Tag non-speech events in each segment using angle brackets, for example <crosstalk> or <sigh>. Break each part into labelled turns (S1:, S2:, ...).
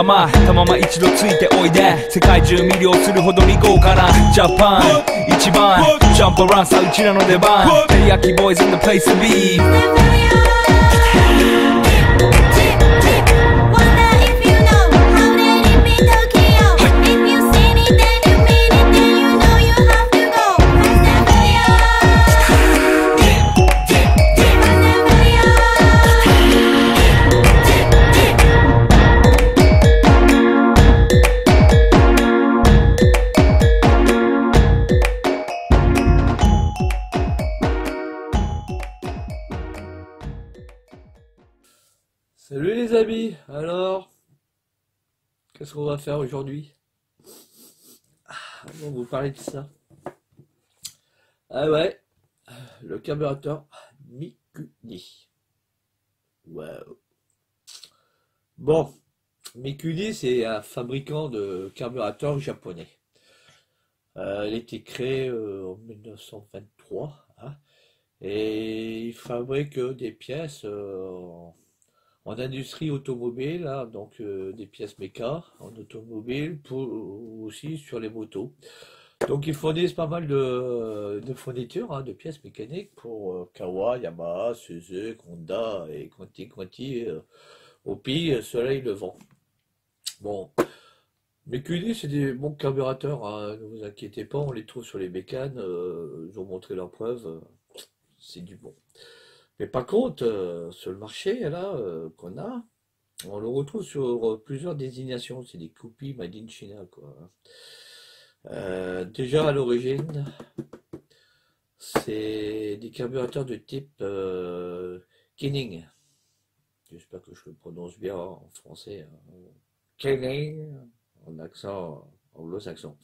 S1: たまま一度ついておいで。世界中魅了するほどに豪華なジャパン一番。ジャンプランさうちらの出番。テリヤキボーイズ in the place to be
S2: qu'est-ce qu'on va faire aujourd'hui ah, On vous parler de ça. Ah ouais, le carburateur Mikuni. Wow. Bon, Mikuni, c'est un fabricant de carburateurs japonais. Euh, il a été créé euh, en 1923 hein, et il fabrique des pièces euh, en industrie automobile, hein, donc euh, des pièces méca en automobile, pour, aussi sur les motos. Donc ils fournissent pas mal de, fournitures, hein, de pièces mécaniques pour euh, Kawa, Yamaha, Suzuki, Honda et Conti Conti. Euh, au pays, cela ils le vendent. Bon, Mikuni, c'est des bons carburateurs, hein, ne vous inquiétez pas, on les trouve sur les bécanes, euh, ils ont montré leurs preuves, euh, c'est du bon. Mais par contre, euh, sur le marché là euh, qu'on a, on le retrouve sur euh, plusieurs désignations, c'est des copies made in China quoi. Euh, déjà à l'origine, c'est des carburateurs de type Kenning. J'espère que je le prononce bien en français. hein. Kenning, en accent anglo-saxon.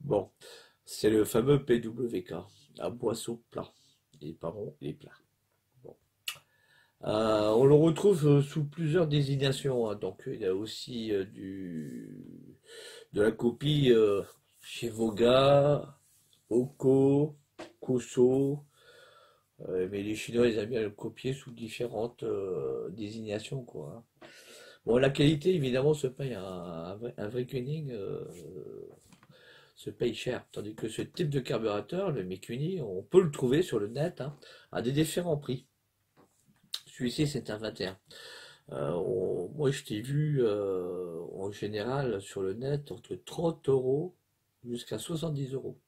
S2: Bon, c'est le fameux PWK, à boisseau plat. Il est pas rond, il est. Euh, on le retrouve euh, sous plusieurs désignations. hein. Donc, il y a aussi euh, du, de la copie chez Voga, Oko, Koso. Mais les Chinois, ils aiment bien le copier sous différentes désignations, quoi. hein. Bon, la qualité, évidemment, se paye un, vrai, euh, se paye cher. Tandis que ce type de carburateur, le Mikuni, on peut le trouver sur le net hein, à des différents prix. C'est un 21. Euh, on- moi, je t'ai vu euh, en général sur le net entre 30 euros jusqu'à 70 euros.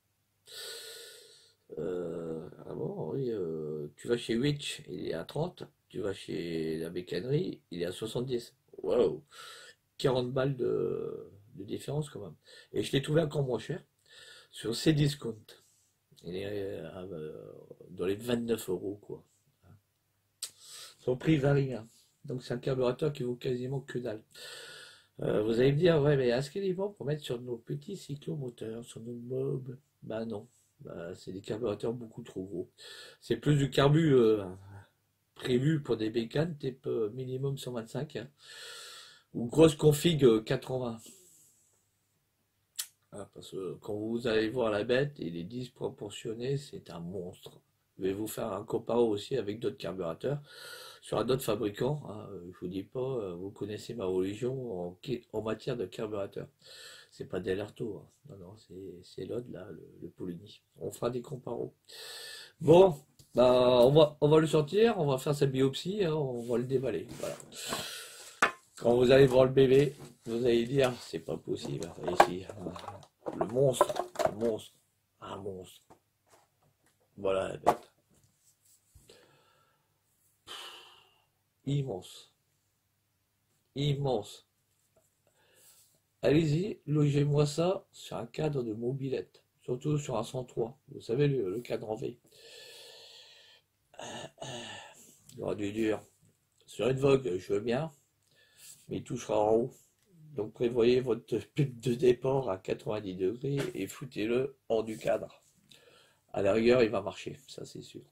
S2: Euh, ah euh, tu vas chez Witch, il est à 30. Tu vas chez la bécannerie, il est à 70. Waouh! 40 balles de, différence quand même. Et je l'ai trouvé encore moins cher sur Cdiscount. Il est dans les 29 euros, quoi. Son prix varie, hein. Donc c'est un carburateur qui vaut quasiment que dalle. Euh, vous allez me dire, ouais, mais est-ce qu'il est bon pour mettre sur nos petits cyclomoteurs, sur nos mobs? Bah non. Bah, c'est des carburateurs beaucoup trop gros. C'est plus du carbu euh, prévu pour des bécanes type euh, minimum 125 hein, ou grosse config euh, 80. Ah, parce que quand vous allez voir la bête, il est disproportionné, c'est un monstre. Je vais vous faire un comparo aussi avec d'autres carburateurs sur un autre fabricant. hein. Je vous dis pas, euh, vous connaissez ma religion en, matière de carburateur. C'est pas Delarto, hein. Non, non, c'est l'autre là, le, le. On fera des comparos. Bon, bah on va on va le sortir, on va faire sa biopsie, hein, on va le déballer. Voilà. Quand vous allez voir le bébé, vous allez dire c'est pas possible. Ici, hein. le monstre, le monstre, un monstre. Voilà la bête. Immense, immense. Allez-y, logez-moi ça sur un cadre de mobilette, surtout sur un 103. Vous savez, le, cadre en V. Il aura du dur. Sur une Vogue, je veux bien, mais il touchera en haut. Donc prévoyez votre pipe de départ à 90 degrés et foutez-le hors du cadre. À la rigueur, il va marcher, ça c'est sûr.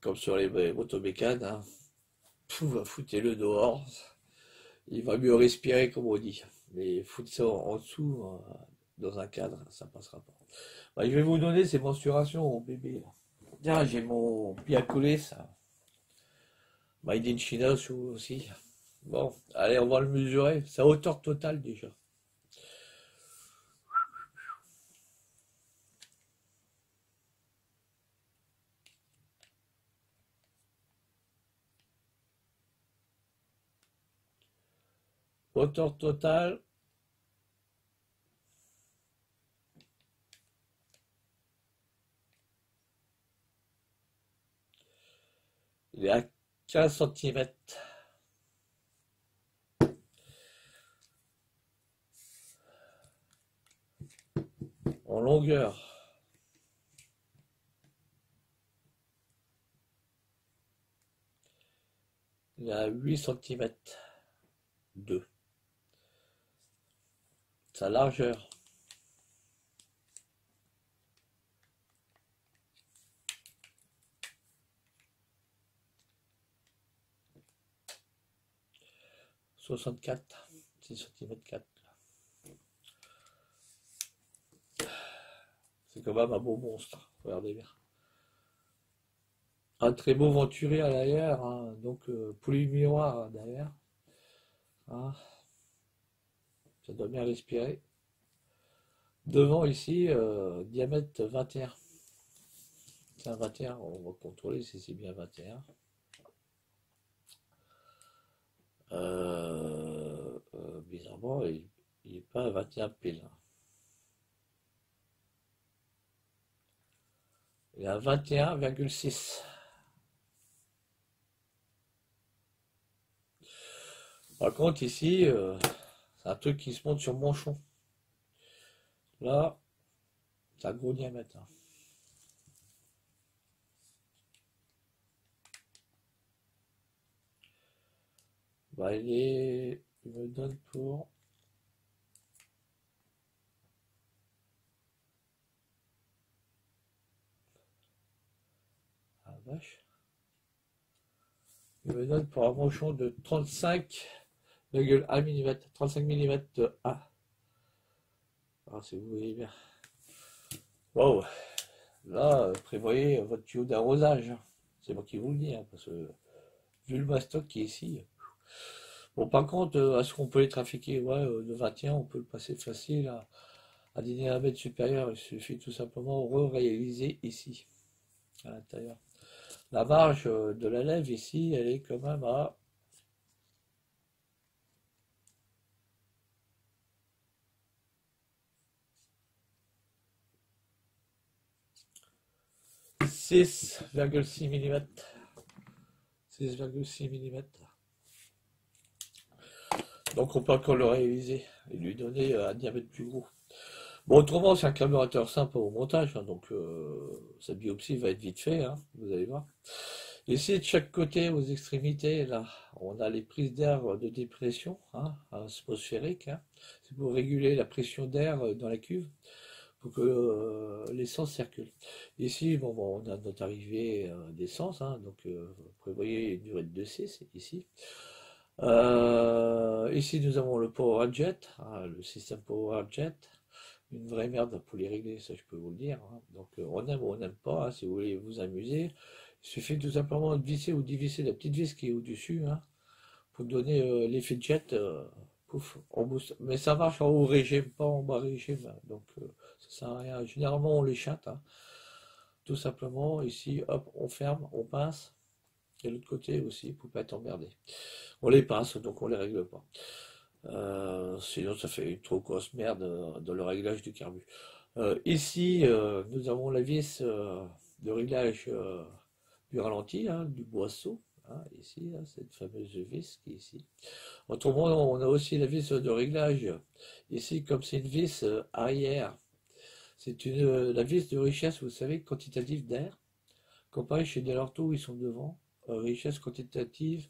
S2: Comme sur les motomécanes, hein. Pouf, foutez-le dehors. Il va mieux respirer, comme on dit. Mais foutre ça en, dessous, euh, dans un cadre, ça passera pas. Bah, je vais vous donner ces mensurations au bébé. Tiens, j'ai mon pied à coller, ça. Made in China sous- aussi. Bon, allez, on va le mesurer. Sa hauteur totale déjà. Hauteur totale. Il est à 15 centimètres. En longueur. Il est à 8 centimètres. 2. Sa largeur. Soixante-quatre, six centimètres quatre. C'est quand même un beau monstre, regardez bien. Un très beau venturi à l'arrière, hein, donc euh, poulie miroir hein, derrière. Hein. Ça doit bien respirer. Devant ici, euh, diamètre 21. C'est un 21, on va contrôler si c'est bien 21. Euh, euh, bizarrement, il n'est pas à 21 pile. hein. Il est à 21,6. Par contre, ici, euh, un truc qui se monte sur manchon. Là, un gros diamètre. Bah, il est... Il me donne pour... Ah, vache. Il me donne pour un manchon de 35,1 mm. 35 mm de A. Alors, si vous voyez bien. Wow. Là, prévoyez votre tuyau d'arrosage. C'est moi qui vous le dis, hein, parce que vu le mastoc qui est ici. Bon, par contre, euh, est-ce qu'on peut les trafiquer? Ouais, euh, de 21, on peut le passer facile à, à des diamètres supérieurs. Il suffit tout simplement de réaliser ici, à l'intérieur. La marge euh, de la lèvre ici, elle est quand même à six virgule six millimètres. 6,6 mm. Donc on peut encore le réaliser et lui donner euh, un diamètre plus gros. Bon, autrement, c'est un carburateur simple au montage, hein, donc euh, sa biopsie va être vite fait, hein, vous allez voir. Ici, de chaque côté, aux extrémités, là, on a les prises d'air de dépression, hein, atmosphérique. hein. C'est pour réguler la pression d'air euh, dans la cuve, que euh, l'essence circule. Ici, bon, bon, on a notre arrivée euh, d'essence, hein, donc euh, prévoyez une durée de 2C, c'est ici. Ici, nous avons le Power Jet, hein, le système Power Jet. Une vraie merde pour les régler, ça je peux vous le dire. hein. Donc on aime ou on n'aime pas, si vous voulez vous amuser. Il suffit tout simplement de visser ou dévisser la petite vis qui est au-dessus, pour donner l'effet jet, pouf, on booste. Mais ça marche en haut régime, pas en bas régime, donc ça sert à rien. Généralement on les chatte, hein. Tout simplement, ici, hop, on ferme, on pince. Et l'autre côté aussi, pour pas être emmerdé. On les pince, donc on les règle pas. Euh, sinon, ça fait une trop grosse merde euh, dans le réglage du carbu. Euh, ici, euh, nous avons la vis euh, de réglage euh, du ralenti, hein, du boisseau. hein, ici, cette fameuse vis qui est ici. Autrement, on a aussi la vis de réglage. Ici, comme c'est une vis euh, arrière, c'est euh, la vis de richesse, vous savez, quantitative d'air. Comparé chez Delorto, ils sont devant. euh, richesse quantitative,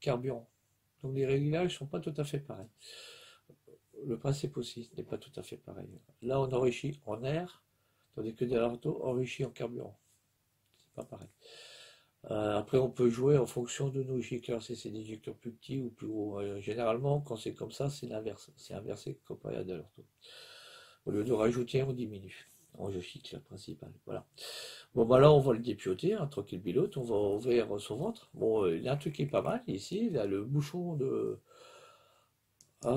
S2: carburant. Donc les réglages sont pas tout à fait pareils. Le principe aussi n'est pas tout à fait pareil. Là, on enrichit en air, tandis que Delorto enrichit en carburant. C'est pas pareil. Euh, après, on peut jouer en fonction de nos éjecteurs, si c'est des éjecteurs plus petits ou plus gros. Généralement, quand c'est comme ça, c'est l'inverse. C'est inversé comparé à Delorto. Au lieu de rajouter, on diminue. Angiocycle principal. Voilà. Bon, bah là, on va le dépioter, hein, tranquille pilote. On va ouvrir son ventre. Bon, euh, il y a un truc qui est pas mal ici. Il a le bouchon de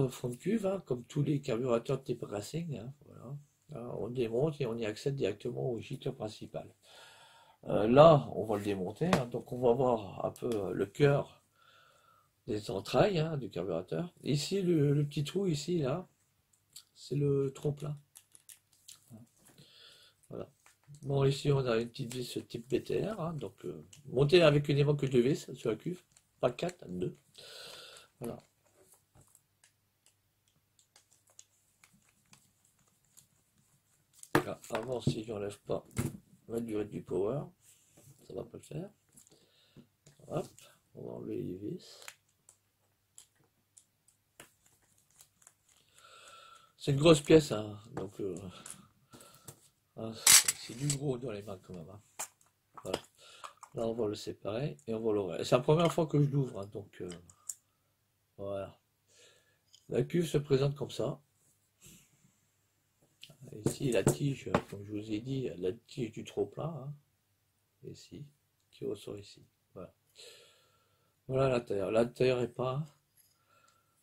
S2: fond de cuve, hein, comme tous les carburateurs de type Racing. hein, voilà. Là, on démonte et on y accède directement au gicleur principal. Euh, là, on va le démonter. hein, donc, on va voir un peu euh, le cœur des entrailles du carburateur. Ici, le, le petit trou ici, là, c'est le trompe-là. Voilà. Bon, ici, on a une petite vis type BTR, hein, donc euh, montée avec uniquement que deux vis sur la cuve, pas quatre, deux. Voilà. Là, avant, si j'enlève pas la durée du power, ça va pas le faire. Hop, on va enlever les vis. C'est une grosse pièce, hein, donc euh, ah, c'est du gros dans les mains quand même. hein. Voilà. Là, on va le séparer et on va l'ouvrir. C'est la première fois que je l'ouvre, hein, donc euh, voilà. La cuve se présente comme ça. Ici, la tige, comme je vous ai dit, la tige du trop-plat, hein, ici, qui ressort ici. Voilà. Voilà l'intérieur. L'intérieur est pas.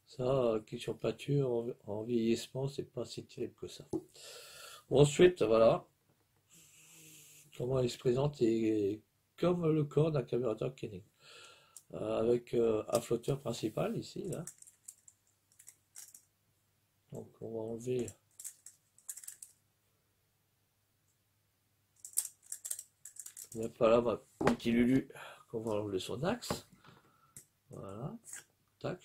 S2: Ça, question peinture, en, en vieillissement, c'est pas si terrible que ça. Ensuite, voilà. Comment il se présente et comme le corps d'un carburateur Kenning. Euh, avec euh, un flotteur principal ici, là. Donc on va enlever Il n'y a pas là ma petit Lulu qu'on va enlever son axe. Voilà. Tac.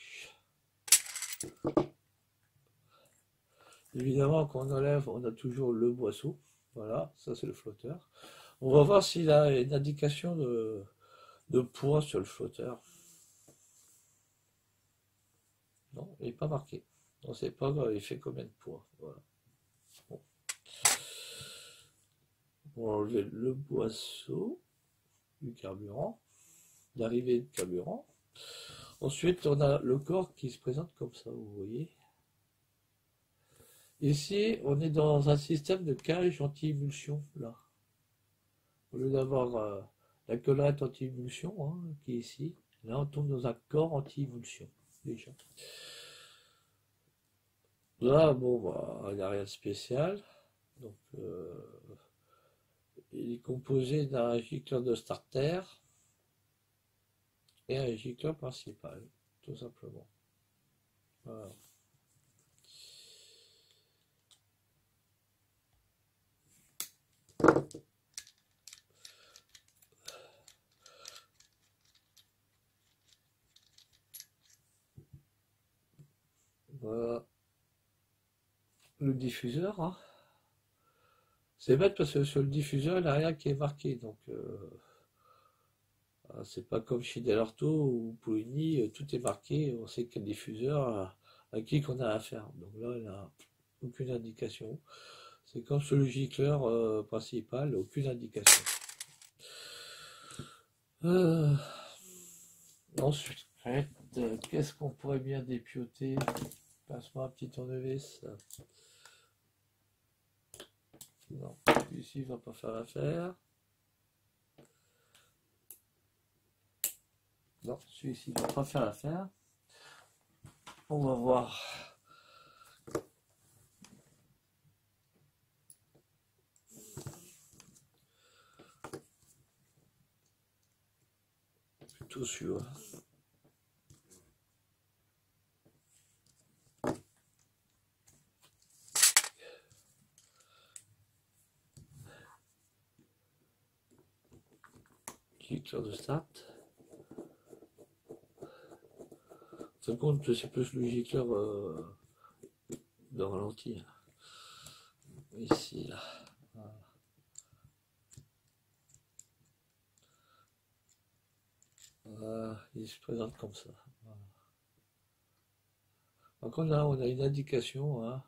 S2: Évidemment, quand on enlève, on a toujours le boisseau. Voilà, ça c'est le flotteur. On va voir s'il a une indication de, poids sur le flotteur. Non, il n'est pas marqué. On ne sait pas il fait combien de poids. On va enlever le boisseau du carburant, l'arrivée de carburant. Ensuite, on a le corps qui se présente comme ça, vous voyez. Ici, on est dans un système de cage anti-émulsion, là. Au lieu d'avoir euh, la collerette anti-émulsion, hein, qui est ici, là, on tombe dans un corps anti-émulsion, déjà. Là, bon, bah, il n'y a rien de spécial. Donc, euh, il est composé d'un gicleur de starter et un gicleur principal, tout simplement. Voilà. Voilà. Le diffuseur, hein. C'est bête parce que sur le diffuseur, il n'y a rien qui est marqué. Donc, euh, c'est pas comme chez Delarto ou Pouligny, euh, tout est marqué. On sait quel diffuseur à, qui qu'on a affaire. Donc là, il n'a aucune indication. C'est comme sur le euh, principal, aucune indication. Euh, ensuite, euh, qu'est-ce qu'on pourrait bien dépioter? Passe-moi un petit tournevis. Non, celui-ci va pas faire l'affaire. Non, celui-ci va pas faire l'affaire. On va voir. Plutôt celui-là. Gicleur de start. En fin de compte, c'est plus le gicleur euh, de ralenti. Ici, là. Il se présente comme ça. Voilà. Par contre, là, on a une indication. Hein.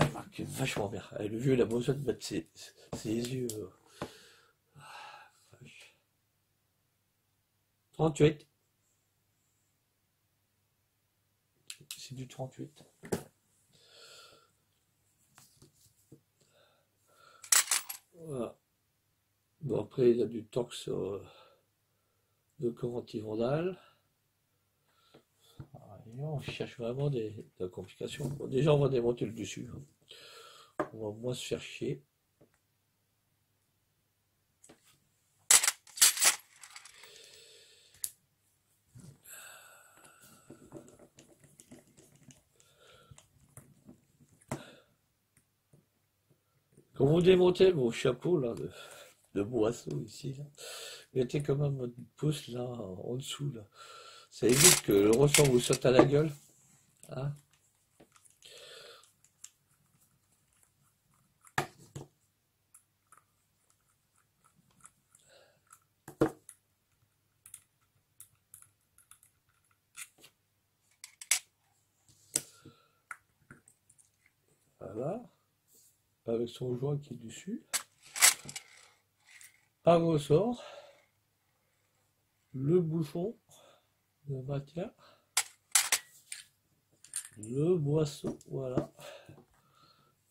S2: Il marque vachement bien. Le vieux, il a besoin de mettre ses, ses yeux. euh. Ah, vache. 38. c'est du 38. Voilà. Bon, après, il y a du sur euh, corps anti-vandale. Ah, On cherche vraiment des, de la complication. Bon, déjà, on va démonter le dessus. hein. On va moins se faire. Vous démontez vos chapeaux là, de, de boisseau ici, là, mettez quand même votre pouce là en dessous. Là. Ça évite que le ressort vous saute à la gueule. Hein Voilà. Avec son joint qui est dessus. Un ressort. Le bouchon de matière. Le boisseau, voilà.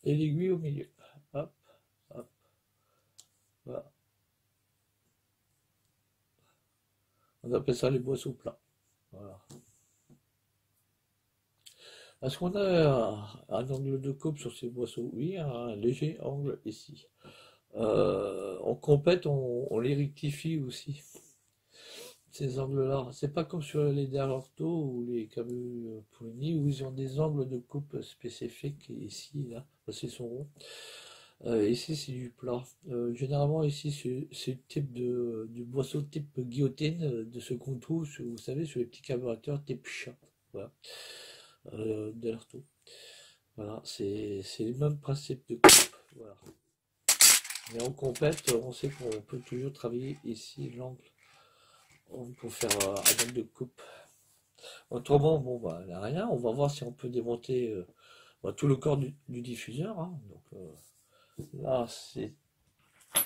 S2: Et l'aiguille au milieu. Hop, hop. Voilà. On appelle ça les boisseaux plats. Voilà. Est-ce qu'on a un, angle de coupe sur ces boisseaux? Oui, un léger angle ici. Euh, en compète, on, on les rectifie aussi, ces angles-là. C'est pas comme sur les Derlorto ou les Camus Pouligny où ils ont des angles de coupe spécifiques ici, là, qu'ils sont ronds. Euh, ici, c'est du plat. Euh, généralement, ici, c'est c'est le type de, du boisseau type guillotine, euh, de ce qu'on trouve, vous savez, sur les petits carburateurs type chat. Voilà. Euh, Derlorto. Voilà, c'est le même principe de coupe. Mais en compète, on sait qu'on peut toujours travailler ici l'angle pour faire euh, un angle de coupe. Autrement, bon, bah, rien. On va voir si on peut démonter euh, bah, tout le corps du, du diffuseur. hein. Donc euh, là, c'est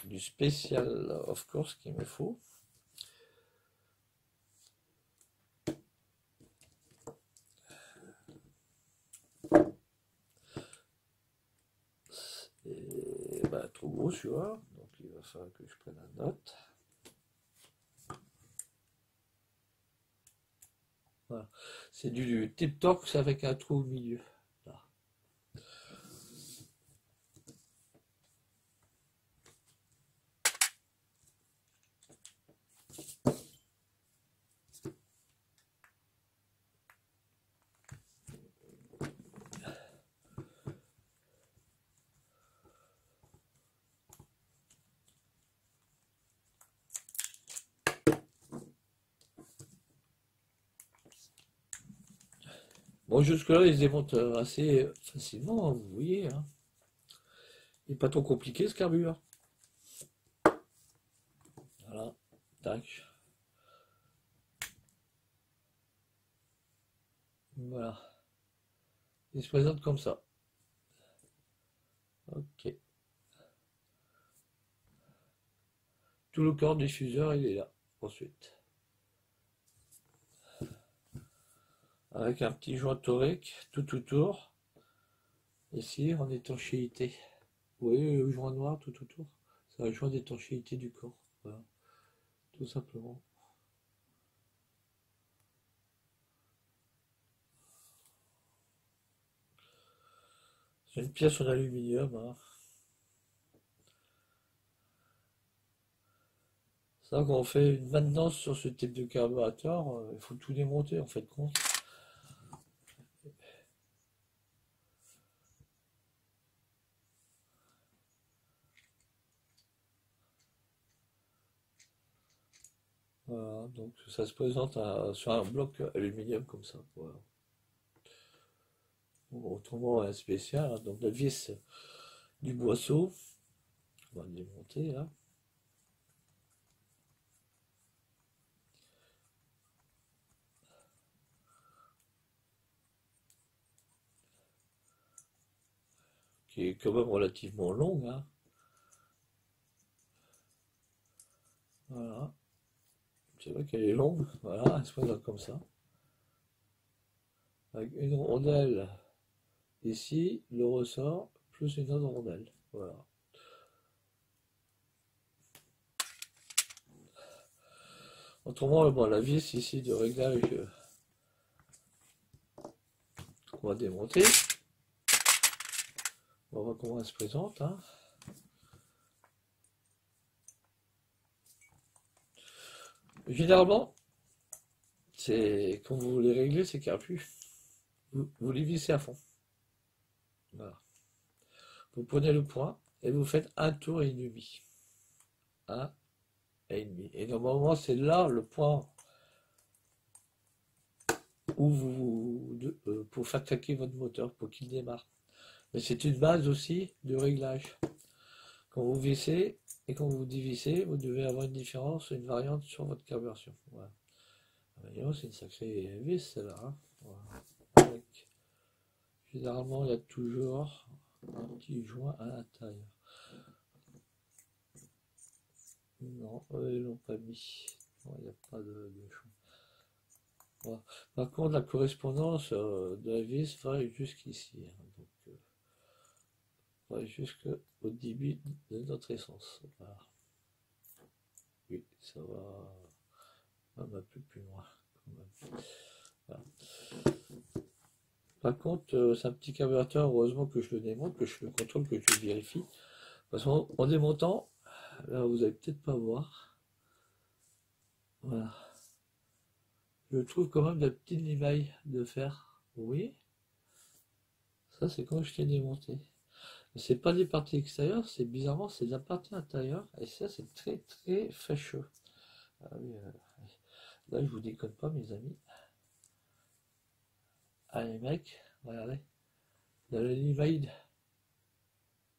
S2: du spécial, of course, qu'il me faut. Et bah, trop gros, vois. Donc il va falloir que je prenne la note. Voilà. C'est du tip torx avec un trou au milieu. Là. Bon, jusque-là, ils se démontent euh, assez facilement, hein, vous voyez. Hein. Il n'est pas trop compliqué ce carburant. Voilà. Voilà. Il se présente comme ça. Ok. Tout le corps diffuseur, il est là. Ensuite. Avec un petit joint torique tout autour. Ici, en étanchéité. Vous voyez le joint noir tout autour? C'est un joint d'étanchéité du corps. Voilà. Tout simplement. C'est une pièce en aluminium. hein. Ça, quand on fait une maintenance sur ce type de carburateur, euh, il faut tout démonter en fait. Voilà, donc ça se présente sur un bloc aluminium comme ça. Voilà. Autrement, un spécial, hein, donc la vis du boisseau, on va le démonter là. qui est quand même relativement longue. Hein. Voilà. C'est vrai qu'elle est longue. Voilà, elle se présente comme ça. avec une rondelle ici, le ressort, plus une autre rondelle. Voilà. Autrement, bon, la vis ici de réglage qu'on va démonter. On va voir comment elle se présente. hein. Généralement, c'est quand vous les réglez, c'est qu'il a plus. Vous, vous les vissez à fond. Voilà. Vous prenez le point et vous faites un tour et demi. Un et demi. Et normalement, c'est là le point où vous, euh, pour faire craquer votre moteur, pour qu'il démarre. Mais c'est une base aussi de réglage. Quand vous vissez et quand vous dévissez, vous devez avoir une différence, une variante sur votre carburation. Voilà. C'est une sacrée vis, celle-là. hein. Généralement, il y a toujours un petit joint à l'intérieur. Non, eux, ils l'ont pas mis. Il n'y a pas de, de. Par contre, la correspondance euh, de la vis va jusqu'ici. hein. Jusqu'au début de notre essence. Voilà. Oui, ça va un peu plus loin. Voilà. Par contre, euh, c'est un petit carburateur, heureusement que je le démonte, que je le contrôle, que je le vérifie. Parce qu'en en démontant, là vous allez peut-être pas voir. Voilà. Je trouve quand même de la petite limaille de fer. Oui. Ça c'est quand je l'ai démonté. C'est pas des parties extérieures, c'est bizarrement c'est de la partie intérieure. Et ça c'est très très fâcheux. Ah euh, là je vous déconne pas mes amis. Allez mecs, regardez. Il y a le limaille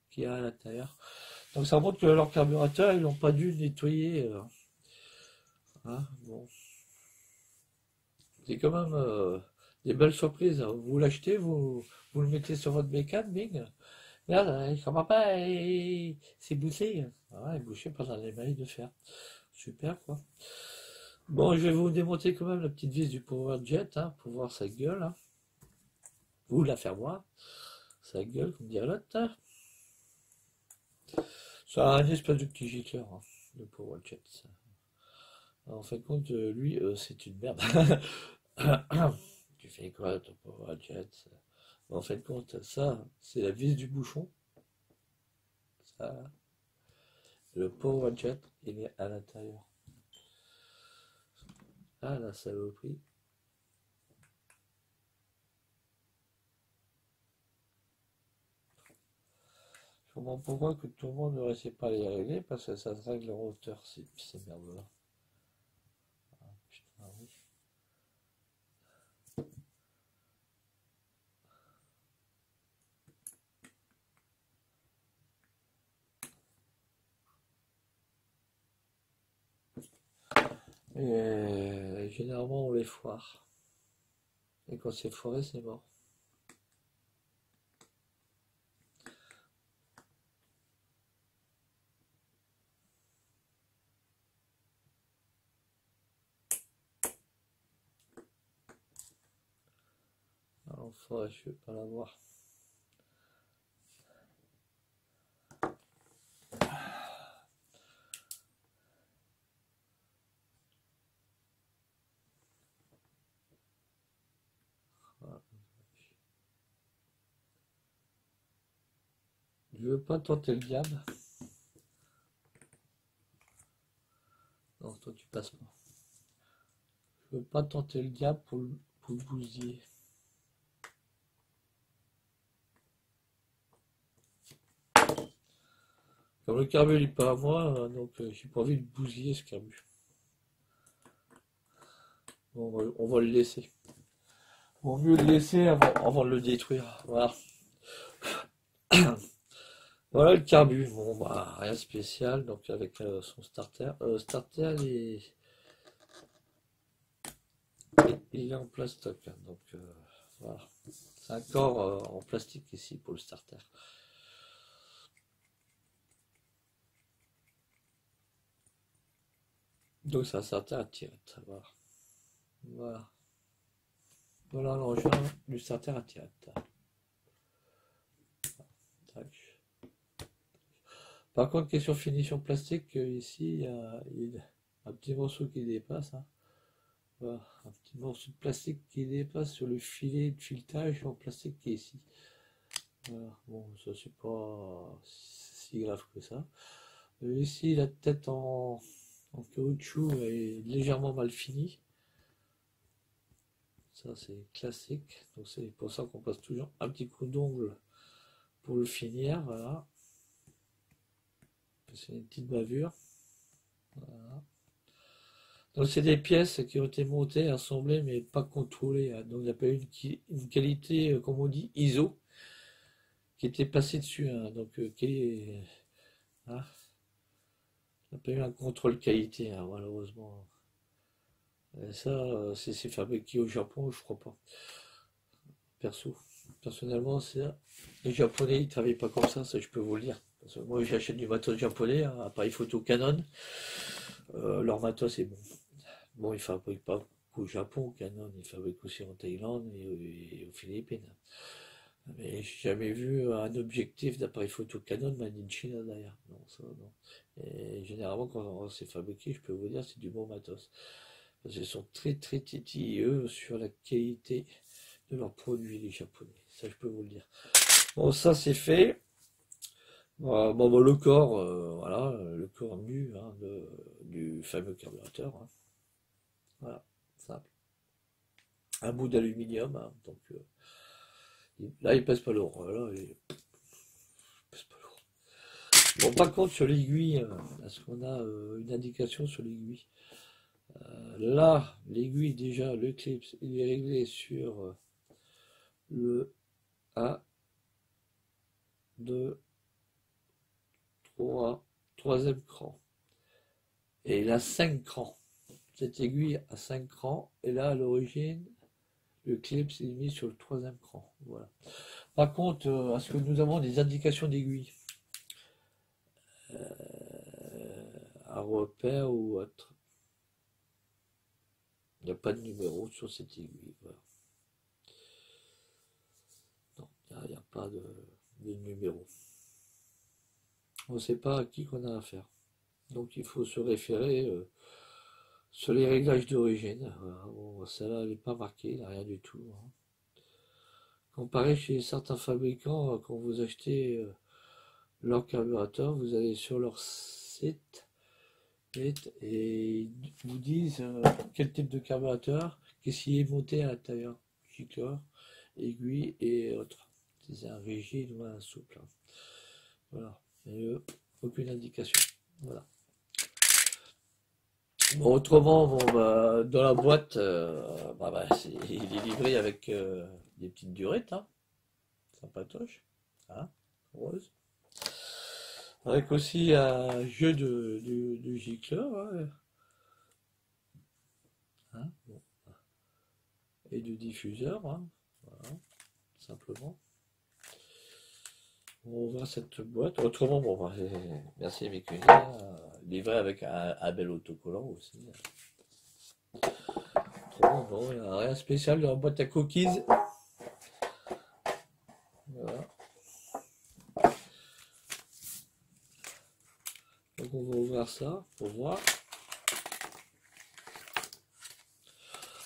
S2: qu'il y a à l'intérieur. Donc ça montre que leur carburateur, ils n'ont pas dû nettoyer. euh. Hein, bon. C'est quand même euh, des belles surprises. Vous l'achetez, vous, vous le mettez sur votre bécane, bing. Euh, il comprend pas, et- c'est bouché. Ah, il bouché par un émail de fer. Super, quoi. Bon, je vais vous démonter quand même la petite vis du Power Jet, hein, pour voir sa gueule. hein. Ou la faire voir. Sa gueule, comme dirait l'autre. A un espèce de petit gicleur, hein, le Power Jet. en fin de compte, euh, lui, euh, c'est une merde. <coughs> tu fais quoi, ton Power Jet? En fin de compte, ça, c'est la vis du bouchon. Ça, le Power Jet, il est à l'intérieur. Ah, la saloperie. Je comprends pourquoi que tout le monde ne réussit pas à les régler, parce que ça se règle en hauteur, ces merdes-là. Ah, putain, oui. Euh, généralement, on les foire. Et quand c'est foiré, c'est mort. Alors, faudrait, je vais pas l'avoir. Je veux pas tenter le diable. Non, toi tu passes pas. Je veux pas tenter le diable pour le, pour le bousiller. Comme le carbu il est pas à moi, euh, donc euh, j'ai pas envie de bousiller ce carbu. On, va, on va le laisser. Vaut mieux le laisser avant, avant de le détruire. Voilà. <clears throat> Voilà le carbu. Bon, bah, rien de spécial. Donc, avec euh, son starter. Euh, starter, il est, il- est en plastoc. hein, donc, euh, voilà. C'est un corps euh, en plastique ici pour le starter. Donc, c'est un starter à tirette. Voilà. Voilà. Voilà l'engin du starter à tirette. Tac. Par contre, question finition plastique, euh, ici, il y a, un petit morceau qui dépasse. hein. Un petit morceau de plastique qui dépasse sur le filet de filetage en plastique qui est ici. Bon, ça c'est pas si grave que ça. Euh, ici, la tête en, en caoutchouc est légèrement mal finie. Ça, c'est classique. Donc, c'est pour ça qu'on passe toujours un petit coup d'ongle pour le finir. Voilà. C'est une petite bavure. Donc, c'est des pièces qui ont été montées, assemblées, mais pas contrôlées. hein. Donc, il n'y a pas eu une, qualité, euh, comme on dit, ISO, qui était passée dessus. hein. Donc, euh, hein. Il n'y a pas eu un contrôle qualité, malheureusement. Et ça, euh, c'est fabriqué au Japon, je crois pas. Perso. Personnellement, les Japonais, ils travaillent pas comme ça, ça je peux vous le dire. Moi, j'achète du matos japonais, un appareil photo Canon. Euh, leur matos est bon. Bon, ils fabriquent pas qu'au Japon, Canon, ils fabriquent aussi en Thaïlande et, et aux Philippines. Mais j'ai jamais vu un objectif d'appareil photo Canon made in China derrière. Non, ça, non. Et généralement, quand c'est fabriqué, je peux vous dire, c'est du bon matos. Parce qu'ils sont très très titilleux sur la qualité de leurs produits, les Japonais. Ça, je peux vous le dire. Bon, ça, c'est fait. Bon, bon, le corps, euh, voilà, le corps nu hein, du fameux carburateur. hein. Voilà, simple. Un bout d'aluminium, hein, donc euh, là, il pèse pas lourd. Là, il, pas lourd. Bon, par contre, sur l'aiguille, est-ce qu'on a euh, une indication sur l'aiguille? Là, l'aiguille, déjà, le clip, il est réglé sur le 1, 2, 3, troisième cran. Et il a 5 crans. Cette aiguille a 5 crans. Et là, à l'origine, le clip s'est mis sur le troisième cran. Voilà. Par contre, euh, est-ce que nous avons des indications d'aiguille Euh, à repère ou autre Il n'y a pas de numéro sur cette aiguille. Non, il n'y a, pas de numéro. On ne sait pas à qui qu'on a affaire. Donc il faut se référer euh, sur les réglages d'origine. Bon, celle-là, elle n'est pas marquée, a rien du tout. hein. Comparé chez certains fabricants, euh, quand vous achetez euh, leur carburateur, vous allez sur leur site et ils vous disent quel type de carburateur, qu'est-ce qui est monté à l'intérieur, gicleur, aiguille et autres. C'est un rigide ou un souple. hein. Voilà. Eux, aucune indication. Voilà. Bon, autrement, bon, bah, dans la boîte, euh, bah, bah, <laughs> il est livré avec euh, des petites durettes, hein. Sympatoche. Hein, rose. Avec aussi un jeu de, gicleur, hein. Hein. Et de diffuseur, hein. Simplement. On voit cette boîte. Autrement, bon, euh, merci Mikuni, hein, livré avec un, bel autocollant aussi. Autrement, bon, il a rien de spécial dans la boîte à cookies. Voilà. Donc on va ouvrir ça pour voir.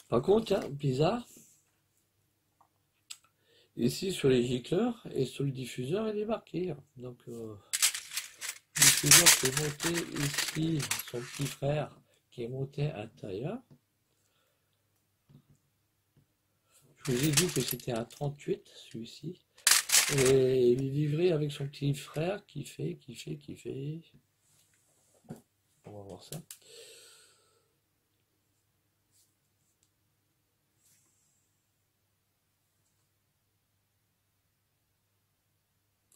S2: Par contre, bizarre. Ici sur les gicleurs et sur le diffuseur, il est marqué. Donc euh, le diffuseur qui est monté ici, son petit frère qui est monté à l'intérieur. Je vous ai dit que c'était un 38, celui-ci. Et il est livré avec son petit frère qui fait, qui fait, qui fait. On va voir ça.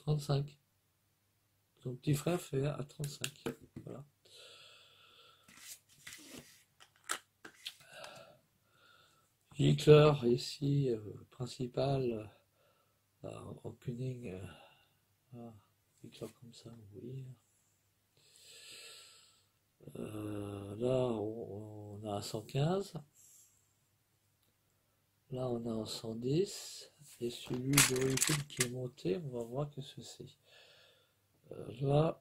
S2: Trente-cinq. Son petit frère fait à 35. Voilà. Gicleur ici, euh, principal, euh, en tuning, euh, gicleur comme ça, oui. Euh, là, on, a un 115. Là, on est en 110 celui de véhicule qui est monté, on va voir que ceci. Euh, là.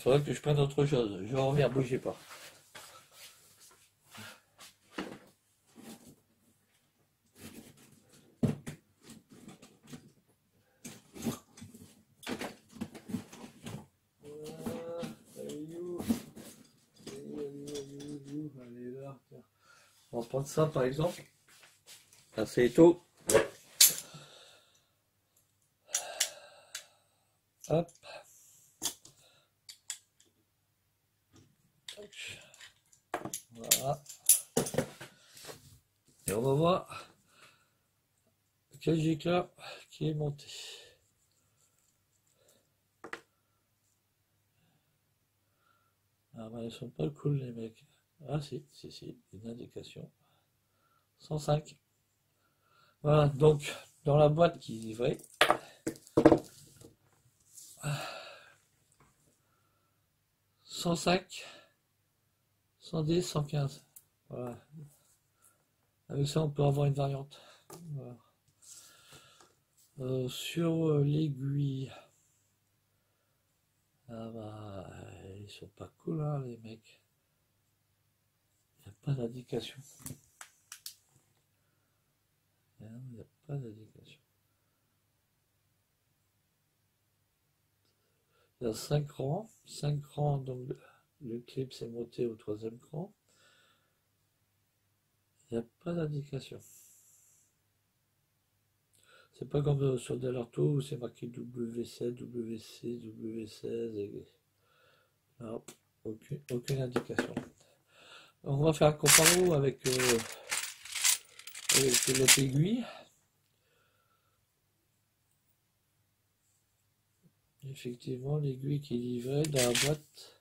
S2: Faudrait que je prenne autre chose. Je reviens, bougez pas. On va prendre ça par exemple. C'est tout. Hop. Voilà. Et on va voir quel éclat qui est monté. Ah ben ils sont pas cool les mecs. Ah si, si, si, une indication. 105. Voilà, donc dans la boîte qui est livrée. Ah. 105. 110, 115. Voilà. Avec ça, on peut avoir une variante. Euh, sur l'aiguille. Ah bah, ils sont pas cool, hein, les mecs. Il n'y a pas d'indication. Il n'y a pas d'indication. Il y a 5 rangs. 5 rangs, donc le clip s'est monté au troisième cran. Il n'y a pas d'indication. C'est pas comme sur Delarto où c'est marqué W7, WC, W16 et non, aucune, indication. On va faire un comparo avec, euh, avec notre aiguille. Effectivement, l'aiguille qui est livrée dans la boîte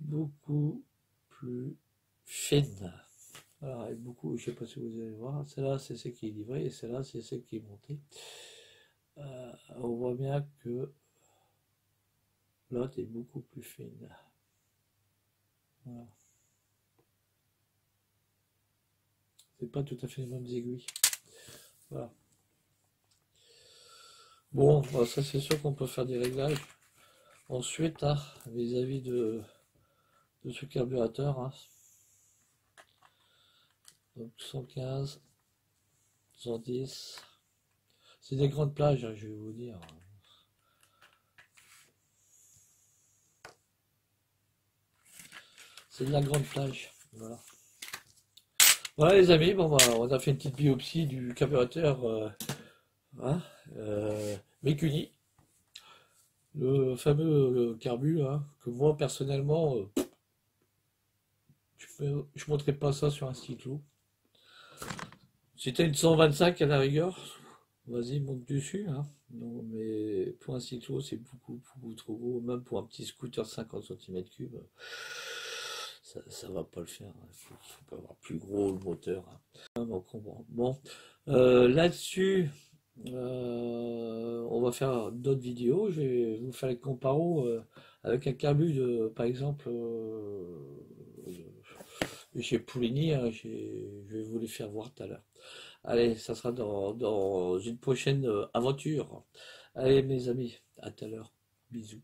S2: beaucoup plus fine. Alors, beaucoup, je sais pas si vous allez voir, celle-là c'est celle qui est livrée et celle-là c'est celle qui est montée. Euh, on voit bien que l'autre est beaucoup plus fine. Voilà. C'est pas tout à fait les mêmes aiguilles. Voilà. Bon, ça c'est sûr qu'on peut faire des réglages. Ensuite, hein, vis-à-vis de, de ce carburateur, hein, donc 115, 110, c'est des grandes plages, hein, je vais vous dire. C'est de la grande plage, voilà. Voilà les amis, bon, bah, on a fait une petite biopsie du carburateur euh, hein, euh, le fameux carbu hein, que moi personnellement euh, je ne montrerai pas ça sur un cyclo c'était une 125 à la rigueur vas-y monte dessus hein. non mais pour un cyclo c'est beaucoup beaucoup trop gros même pour un petit scooter 50 cm3 ça, va pas le faire il faut, faut pas avoir plus gros le moteur hein. bon euh, là dessus euh, on va faire d'autres vidéos. Je vais vous faire les comparos euh, avec un carbu de, par exemple, chez Poulini. hein, j'ai- je vais vous les faire voir tout à l'heure. Allez, ça sera dans, dans une prochaine euh, aventure. Allez, mes amis, à tout à l'heure. Bisous.